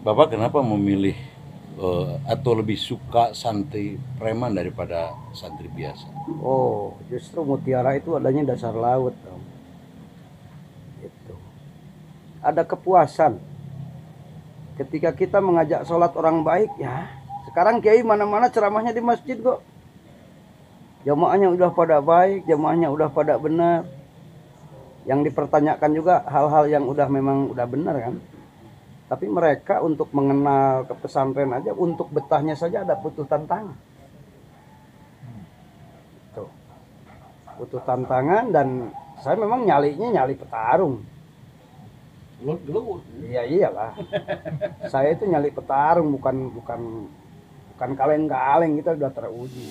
Bapak kenapa memilih eh, atau lebih suka santri preman daripada santri biasa? Oh, justru mutiara itu adanya dasar laut. Om. Itu. Ada kepuasan. Ketika kita mengajak sholat orang baik, ya. Sekarang kiai mana-mana ceramahnya di masjid kok. Jamaahnya udah pada baik, jamaahnya udah pada benar. Yang dipertanyakan juga hal-hal yang udah memang udah benar kan. Tapi mereka untuk mengenal ke pesantren aja, untuk betahnya saja ada butuh tantangan. Tuh. Butuh tantangan dan saya memang nyalinya nyali petarung. Iya iyalah. saya itu nyali petarung bukan bukan bukan kaleng-kaleng kita udah teruji.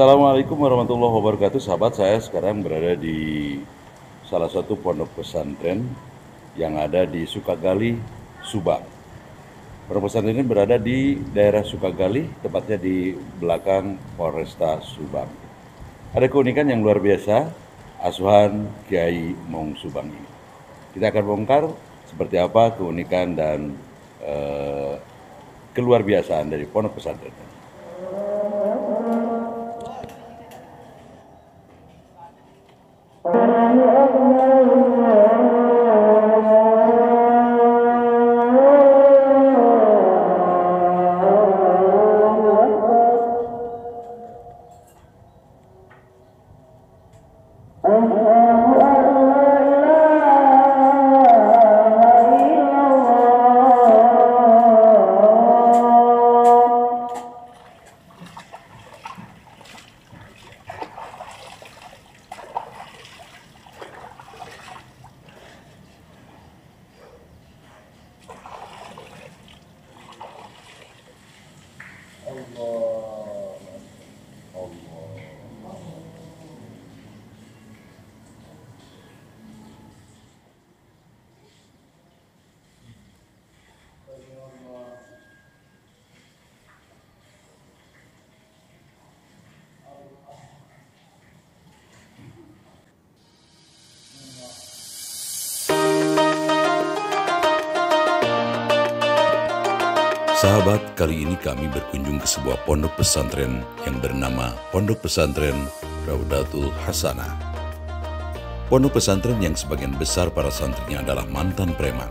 Assalamualaikum warahmatullahi wabarakatuh sahabat saya sekarang berada di salah satu pondok pesantren yang ada di Sukagali, Subang. Pondok pesantren ini berada di daerah Sukagali, tepatnya di belakang Polresta Subang. Ada keunikan yang luar biasa, asuhan Kiai Mong Subang ini. Kita akan bongkar seperti apa keunikan dan eh, keluar biasaan dari pondok pesantren. Para no, no, no. Sahabat, kali ini kami berkunjung ke sebuah pondok pesantren yang bernama Pondok Pesantren Raudatul Hasanah. Pondok pesantren yang sebagian besar para santrinya adalah mantan preman.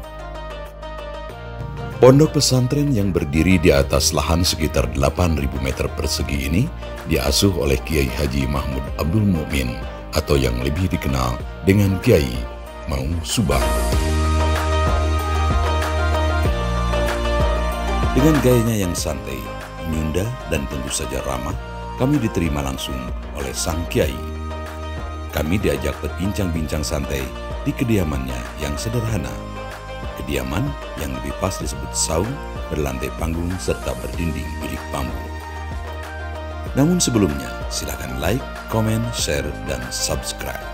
Pondok pesantren yang berdiri di atas lahan sekitar 8.000 meter persegi ini diasuh oleh Kiai Haji Mahmud Abdul Mukmin atau yang lebih dikenal dengan Kiai Maung Subang. Dengan gayanya yang santai, nyunda, dan tentu saja ramah, kami diterima langsung oleh Sang Kiai. Kami diajak berbincang-bincang santai di kediamannya yang sederhana. Kediaman yang lebih pas disebut saung, berlantai panggung, serta berdinding bilik bambu. Namun sebelumnya, silakan like, komen, share, dan subscribe.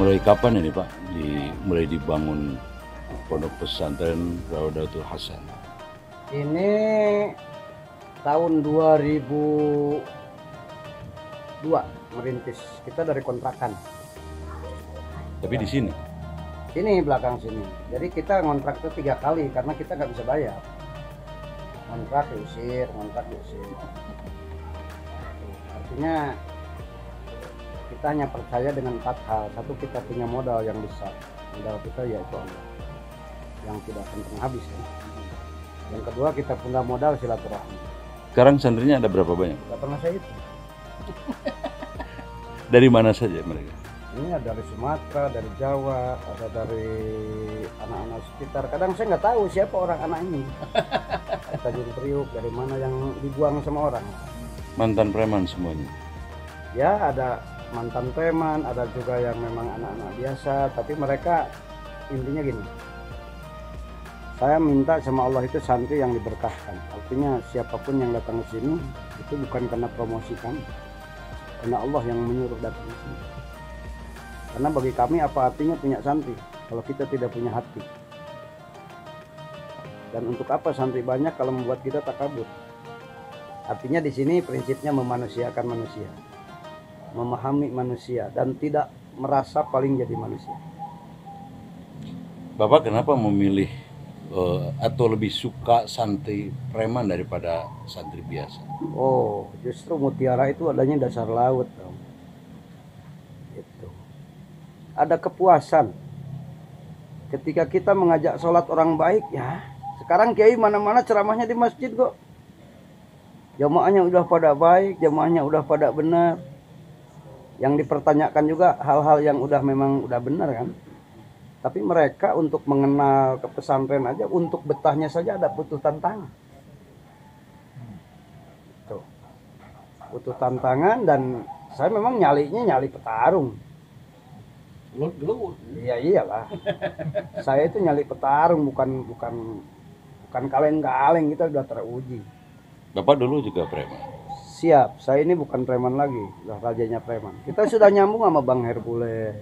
Mulai kapan ini Pak? Di, mulai dibangun pondok pesantren Raudatul Hasan. Ini tahun 2002 merintis. Kita dari kontrakan. Tapi di sini, Ini belakang sini. Jadi kita ngontrak itu tiga kali karena kita nggak bisa bayar. Kontrak diusir, kontrak diusir. Artinya kita hanya percaya dengan empat hal. Satu kita punya modal yang besar. Modal kita yaitu Allah. Yang tidak akan pernah habis. Ya. Yang kedua kita punya modal silaturahmi. sekarang santrinya ada berapa banyak? Gak pernah saya itu. Dari mana saja mereka? Ini ada dari Sumatera, dari Jawa, ada dari anak-anak sekitar. Kadang saya nggak tahu siapa orang anak ini. Tanjung Priuk, dari mana yang dibuang sama orang. Mantan preman semuanya. Ya ada mantan preman, ada juga yang memang anak-anak biasa. Tapi mereka intinya gini. Saya minta sama Allah itu santri yang diberkahkan. Artinya siapa pun yang datang ke sini itu bukan karena promosi kami. Karena Allah yang menyuruh datang ke sini. Karena bagi kami apa artinya punya santri kalau kita tidak punya hati? Dan untuk apa santri banyak kalau membuat kita takabur? Artinya di sini prinsipnya memanusiakan manusia, memahami manusia dan tidak merasa paling jadi manusia. Bapak kenapa memilih eh, atau lebih suka santri preman daripada santri biasa? Oh, justru mutiara itu adanya dasar laut, Om. Itu. Ada kepuasan ketika kita mengajak sholat orang baik, ya. Sekarang kiai mana-mana ceramahnya di masjid kok. Jamaahnya udah pada baik, jamaahnya udah pada benar. Yang dipertanyakan juga hal-hal yang udah memang udah benar kan. Tapi mereka untuk mengenal ke pesantren aja, untuk betahnya saja ada butuh tantangan. Tuh. Butuh tantangan dan saya memang nyalinya nyali petarung. Iya iyalah. saya itu nyali petarung bukan bukan bukan kaleng-kaleng kita udah teruji. Bapak dulu juga preman. Siap, saya ini bukan preman lagi, udah rajanya preman. Kita sudah nyambung sama Bang Hercules.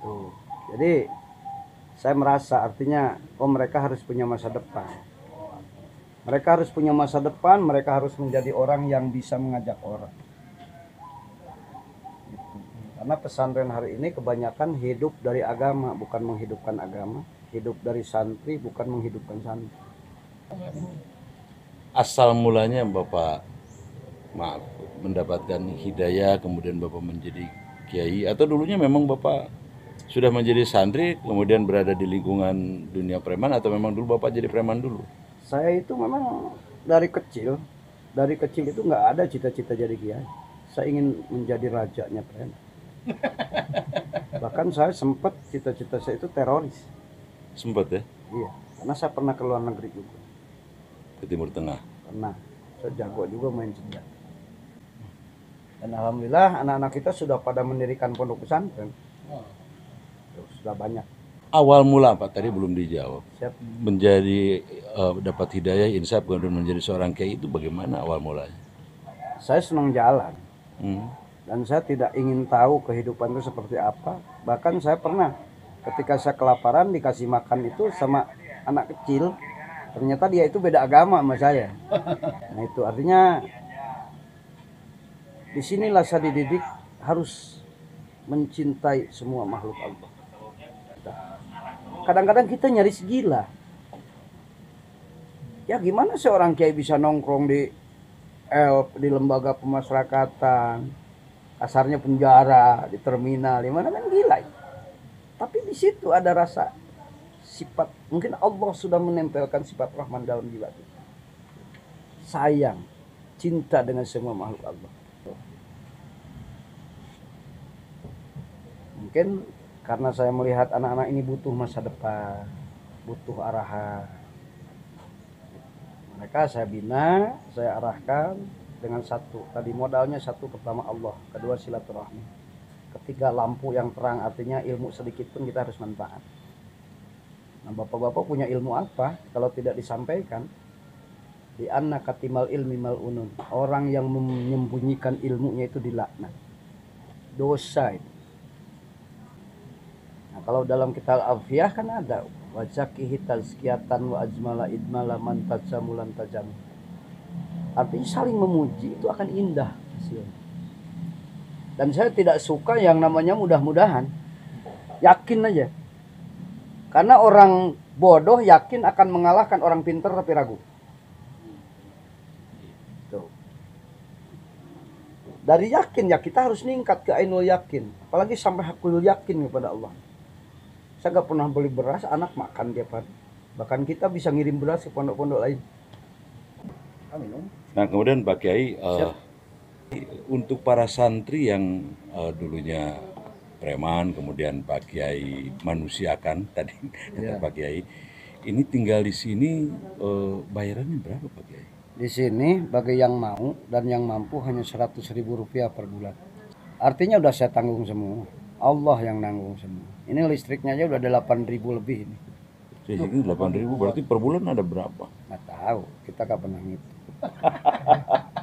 Tuh. Jadi saya merasa artinya oh mereka harus punya masa depan. Mereka harus punya masa depan, mereka harus menjadi orang yang bisa mengajak orang. Karena pesantren hari ini kebanyakan hidup dari agama, bukan menghidupkan agama. Hidup dari santri, bukan menghidupkan santri. Asal mulanya Bapak maaf mendapatkan hidayah kemudian Bapak menjadi kiai atau dulunya memang Bapak sudah menjadi santri kemudian berada di lingkungan dunia preman atau memang dulu Bapak jadi preman dulu? Saya itu memang dari kecil, dari kecil itu nggak ada cita-cita jadi kiai. Saya ingin menjadi rajanya preman. Bahkan saya sempat cita-cita saya itu teroris. Sempat ya Iya, karena saya pernah ke luar negeri juga. ke Timur Tengah. Pernah. Saya jago juga main senjata. Dan alhamdulillah anak-anak kita sudah pada mendirikan pondok pesantren. Tuh, sudah banyak. Awal mula Pak tadi belum dijawab. Siap. Menjadi eh, dapat hidayah insaf kemudian menjadi seorang kiai itu bagaimana awal mulanya? Saya senang jalan Hmm. dan saya tidak ingin tahu kehidupan itu seperti apa. Bahkan saya pernah ketika saya kelaparan dikasih makan itu sama anak kecil, ternyata dia itu beda agama sama saya. Nah itu artinya di sinilah saya dididik harus mencintai semua makhluk Allah. Kadang-kadang kita nyaris gila. Ya gimana seorang kiai bisa nongkrong di L di lembaga pemasyarakatan, kasarnya penjara di terminal, di mana kan gila. Tapi di situ ada rasa sifat, mungkin Allah sudah menempelkan sifat Rahman dalam jiwa kita. Sayang, cinta dengan semua makhluk Allah. Mungkin karena saya melihat anak-anak ini butuh masa depan, butuh arahan. Mereka saya bina, saya arahkan dengan satu. Tadi modalnya satu pertama Allah, kedua silaturahmi. Ketiga lampu yang terang artinya ilmu sedikit pun kita harus manfaat. Nah, bapak-bapak punya ilmu apa kalau tidak disampaikan? Di anna katimal ilmi malunun. Orang yang menyembunyikan ilmunya itu dilaknat. Dosa itu. Kalau dalam kitab Alfiyah kan ada wajakihi tazkiyatan wa ajmala idmala man tajamulan tajam. Artinya saling memuji itu akan indah hasilnya. Dan saya tidak suka yang namanya mudah-mudahan. Yakin aja. Karena orang bodoh yakin akan mengalahkan orang pintar tapi ragu. Tuh. Dari yakin ya kita harus ningkat ke ainul yakin. Apalagi sampai hakul yakin kepada Allah. Saya gak pernah beli beras, anak makan tiap hari. Bahkan kita bisa ngirim beras ke pondok-pondok lain. Nah kemudian Pak Kiai, Siap. untuk para santri yang eh, dulunya preman, kemudian Pak Kiai manusiakan tadi kata Iya. Pak Kiai, ini tinggal di sini eh, bayarannya berapa Pak Kiai? Di sini bagi yang mau dan yang mampu hanya 100 ribu rupiah per bulan. Artinya udah saya tanggung semua. Allah yang nanggung semua. Ini listriknya aja udah 8 ribu lebih ini. Saya ini 8 ribu berarti per bulan ada berapa? Nggak tahu, kita pernah ngitung.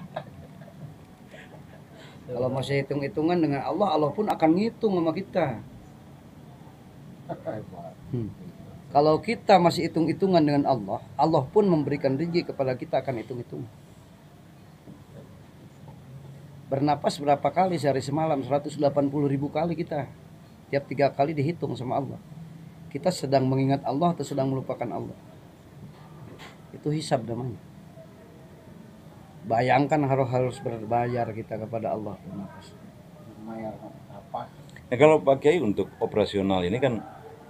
Kalau masih hitung-hitungan dengan Allah, Allah pun akan ngitung sama kita. Hmm. Kalau kita masih hitung-hitungan dengan Allah, Allah pun memberikan rezeki kepada kita akan hitung-hitung. Bernapas berapa kali sehari semalam? 180 ribu kali kita. Tiap tiga kali dihitung sama Allah. Kita sedang mengingat Allah atau sedang melupakan Allah. Itu hisab namanya. Bayangkan harus harus berbayar kita kepada Allah bernapas. Bayar apa? Nah, kalau Pak Kiai untuk operasional ini kan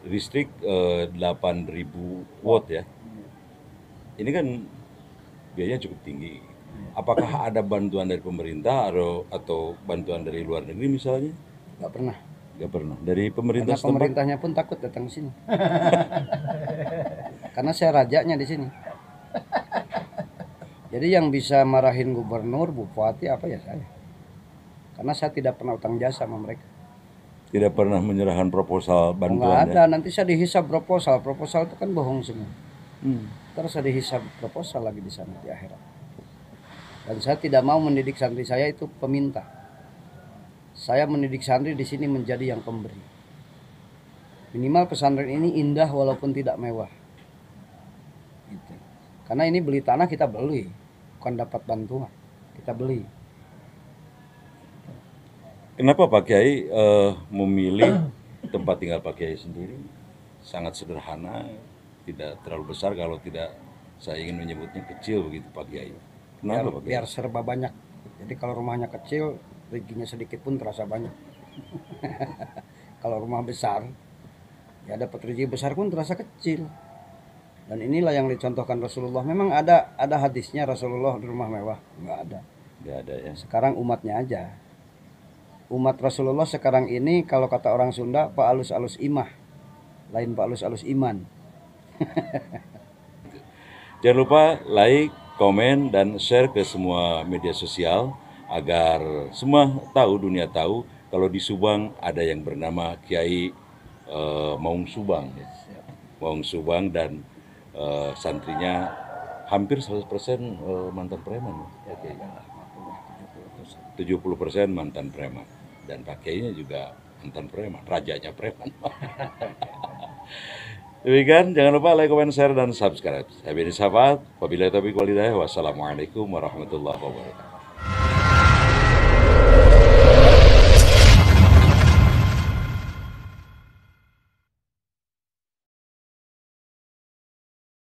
listrik eh, 8.000 watt ya. Ini kan biayanya cukup tinggi. Apakah ada bantuan dari pemerintah atau atau bantuan dari luar negeri misalnya? Nggak pernah. Nggak pernah. Dari pemerintah Karena setempat? pemerintahnya pun takut datang ke sini. Karena saya rajanya di sini. Jadi yang bisa marahin gubernur, bupati apa ya saya. Karena saya tidak pernah utang jasa sama mereka. Tidak pernah menyerahkan proposal Nggak bantuan ya? ada, nanti saya dihisap proposal. Proposal itu kan bohong semua. Hmm. Terus saya dihisap proposal lagi di sana di akhirat. Dan saya tidak mau mendidik santri saya itu peminta. Saya mendidik santri di sini menjadi yang pemberi. Minimal pesantren ini indah walaupun tidak mewah. Gitu. Karena ini beli tanah kita beli, bukan dapat bantuan. Kita beli. Kenapa Pak Kiai eh, memilih tempat tinggal Pak Kiai sendiri? Sangat sederhana, tidak terlalu besar kalau tidak saya ingin menyebutnya kecil begitu Pak Kiai. Biar, Kenapa Kiai? biar serba banyak. Jadi kalau rumahnya kecil, rezekinya sedikit pun terasa banyak. kalau rumah besar, ya dapat rezeki besar pun terasa kecil. Dan inilah yang dicontohkan Rasulullah. Memang ada ada hadisnya Rasulullah di rumah mewah, nggak ada. Nggak ada ya. Sekarang umatnya aja. Umat Rasulullah sekarang ini kalau kata orang Sunda Pak alus-alus imah, lain Pak alus-alus iman. Jangan lupa like, komen, dan share ke semua media sosial agar semua tahu, dunia tahu kalau di Subang ada yang bernama Kiai eh, Maung Subang. Maung Subang dan eh, santrinya hampir 100% eh, mantan preman. Oke. 70% mantan preman dan Pak Kiainya juga mantan preman, rajanya preman. Demikian, jangan lupa like, comment, share, dan subscribe. Saya Beni Sahabat, wabillahi taufiq walhidayah, wassalamualaikum warahmatullahi wabarakatuh.